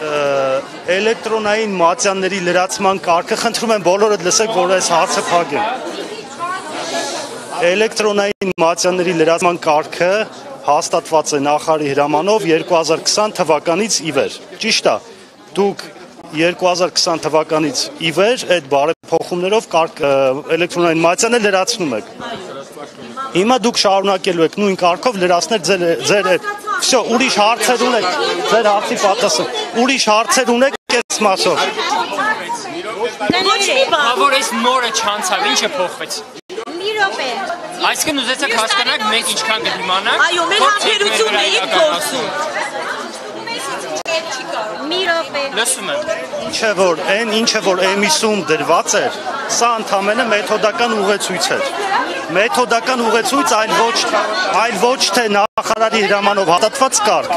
էլեկտրոնային մատյանների լրացման կարգը խնդրում եմ բոլորը լսեք, որ այս հարցը փակեմ։ Էլեկտրոնային մատյանների լրացման կարգը հաստատված է նախարարի հրամանով 2020 թվականից ի վեր։ Ճիշտ է։ Դուք 2020 թվականից ի վեր այդ բարեփոխումներով կարգ էլեկտրոնային մատյանը լրացնում եք։ Հիմա դուք շարունակելու եք նույն կարգով լրացնել ձեր ձեր այդ Всё, ուրիշ հարցեր ունեք։ Ձեր հարցի պատասխան։ Ուրիշ հարցեր ունեք այս մասով։ Ոչ մի բան։ Բա որ այս նորը չանցավ, ինչը փոխվեց։ Մի րոպե։ Այսինքն ուզեցեք հասկանաք մենք ինչքան կդիմանանք։ Այո, մեր փորձենք համբերությունն մեր էինք վերահայկականացում։ փոխում։ Մի րոպե։ Լսում եմ։ Ինչը որ այն ինչը որ էմիսում դրված էր, սա ընդամենը մեթոդական ուղեցույց էր։ Մեթոդական ուղեցույց, այլ ոչ այլ ոչ թե նախարարի հրամանով հաստատված կարգ։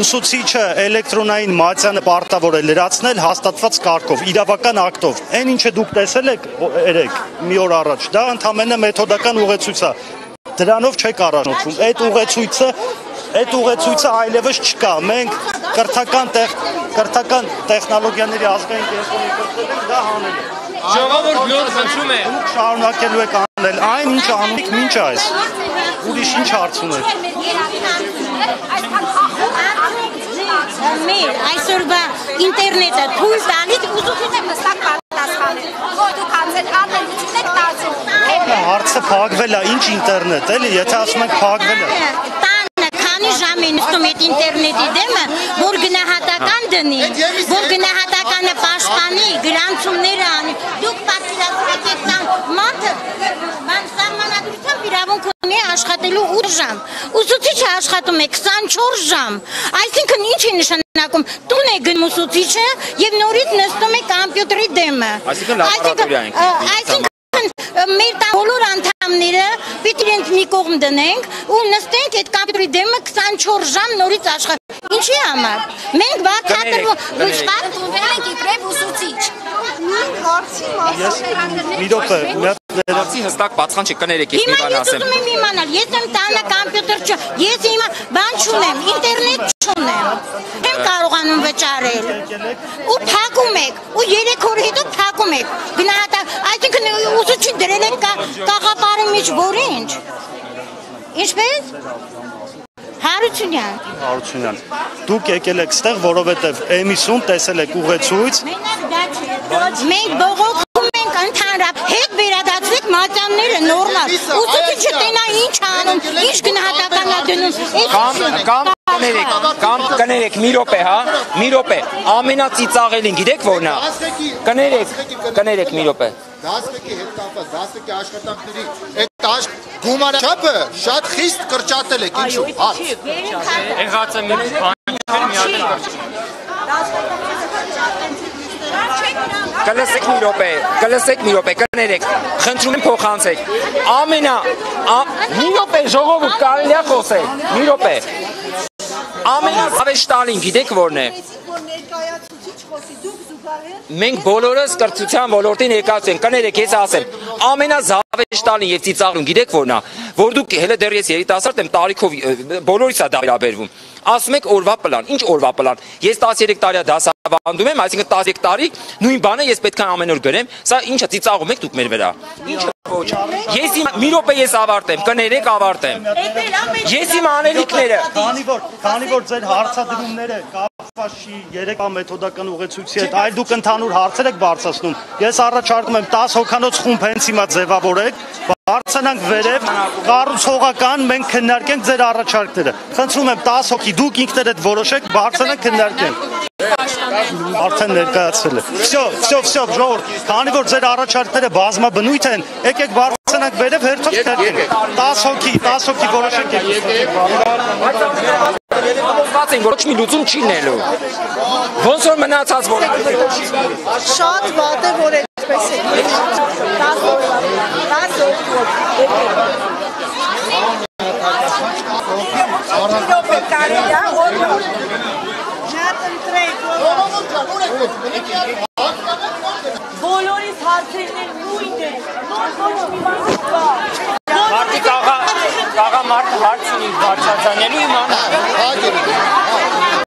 Ուսուցիչը էլեկտրոնային մատյանը պարտավոր է լրացնել հաստատված կարգով, իրավական ակտով։ Այն ինչը դուք տեսել եք երեք մի օր առաջ, դա ընդամենը մեթոդական ուղեցույց է։ Դրանով չեք առաջնորդվում։ Այդ ուղեցույցը այդ ուղեցույցը այլևս չկա։ Մենք կրթական տեղ կրթական տեխնոլոգիաների ազգային կենտրոնի կրթել ենք դա հանել է։ Ժողովուրդ լուր խնդրում է։ Դուք շարունակելու եք անել այն ինչ անում եք մինչ այս։ Ուրիշ ինչ հարց ունեք։ Մեր այսօրվա ինտերնետը թույլ տալիս ուսուցիչը մստակ պատասխանել։ Որ դուք անցել ատելություն եք տածում։ Հարցը փակվել է, ինչ ինտերնետ, էլի, եթե ասում եք փակվել է։ Տանը քանի ժամ են նստում այդ ինտերնետի դեմը, որ գնահատական դնի, որ գնահատականը պաշտպանի, գրանցումները անի։ Դուք պատկերացրեք այդ տան մարդը բան սահմանադրությամբ իրավունք ունի աշխատելու 8 ժամ։ Ուսուցիչը աշխատում է 24 ժամ։ Այսինքն ինչ է նշանակում։ Տուն է գնում ուսուցիչը եւ նորից նստում է համբյուտերի դեմը։ Այսինքն լաբորատորիա ենք Այսինքն մեր բոլոր անդամները պիտի իրենք մի կողմ դնենք ու նստենք այդ կամպյուտերի դեմը 24 ժամ նորից աշխատ։ Ինչի համար։ Մենք կներեք, շփատ տվել ենք իբրև ուսուցիչ։ Ես մի րոպե, մի ներած Հարցի հստակ պատասխան չկներեք, ես մի Հիմա բան ես ասեմ։ ուզում եմ իմանալ, ես եմ տանը կամպյուտեր չ, ես հիմա բան չունեմ, ինտերնետ չունեմ։ Չեմ կարողանում վճարել։ Ու փակում եք, ու 3 օր հետո փակում եք։ Գնահատա, այսինքն ուսուցիչ դրել եք կա- կաղապարի մեջ որինչ։ Ինչպես։ Հարությունյան։ Հարությունյան։ Դուք եկել եք ստեղ, որովհետև էմիսում տեսել եք ուղեցույց, Մենք բողոքում ենք ընդհանրապես հետ վերադարձեք մատյանները նորմալ։ Ուսուցիչը տենա ինչ անում, ինչ գնահատական է դնում։ Կամ կամ կներեք, կամ կներեք մի րոպե, հա? Մի րոպե։ Ամենածիծաղելին գիտեք որն է։ Կներեք, կներեք մի րոպե։ դասվեկի հետ կապված, դասվեկի աշխատանքների գումարչափը շատ խիստ կրճատել եք, ինչու՞։ Հարց։ Եղած է մի բան չէր մի հատ էլ Կլսեք մի րոպե, կլսեք մի րոպե, կներեք։ Խնդրում եմ փոխանցեք։ Ամենա մի րոպե ժողովուրդ կարելի է խոսել։ Մի րոպե։ Ամենազավեշտալին գիտեք որն է։ Մենք բոլորս կրթության ոլորտի ներկայացու ենք, կներեք, ես ասեմ, ամենազավեշտալին եւ ծիծաղում գիտեք որն է, որ դուք հələ դեռ ես երիտասարդ եմ, տարիքով ը, բոլորից է դա վերաբերվում։ Ասում եք օրվա պլան, ինչ օրվա պլան։ Ես 13 տարի է դասավանդում եմ, այսինքն 13 տարի նույն բանը ես պետք է ամեն օր գրեմ։ Սա ինչա ծիծաղում եք դուք մեր վրա։ Ինչը ոչ։ Ես իմ մի րոպե ես ավարտեմ, կներեք ավարտեմ։ Ես իմ անելիքները քանի որ քանի որ ձեր հարցադրումները չի երեկա մեթոդական ուղեցույցի հետ, այլ դուք ընդհանուր հարցեր եք բարձրացնում։ Ես առաջարկում եմ 10 հոկանոց խումբ հենց հիմա ձևավորեք, բարձրանանք վերև, կառուցողական մենք քննարկենք ձեր առաջարկները։ Խնդրում եմ 10 հոգի դուք ինքներդ որոշեք, բարձրանանք քննարկենք։ Արդեն ներկայացել է։ Всё, всё, всё, ժողովուրդ, քանի որ ձեր առաջարկները բազմաբնույթ են, եկեք բարձրանանք վերև հերթով քննարկենք։ 10 հոգի, 10 հոգի որոշեք եկեք։ Ված են, որ ոչ մի լուծում չի նելու։ Ոնց որ մնացած որ շատ վատ է որ այդպես է 10 օր Բոլորիս հարցերն նույնն են, նոր ոչ մի բան չկա։ Մարդիկ աղա, աղա մարդը հարցին իր բարձացանելու իմ